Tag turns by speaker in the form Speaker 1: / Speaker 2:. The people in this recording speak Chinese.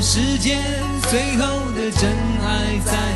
Speaker 1: 世间最后的真爱在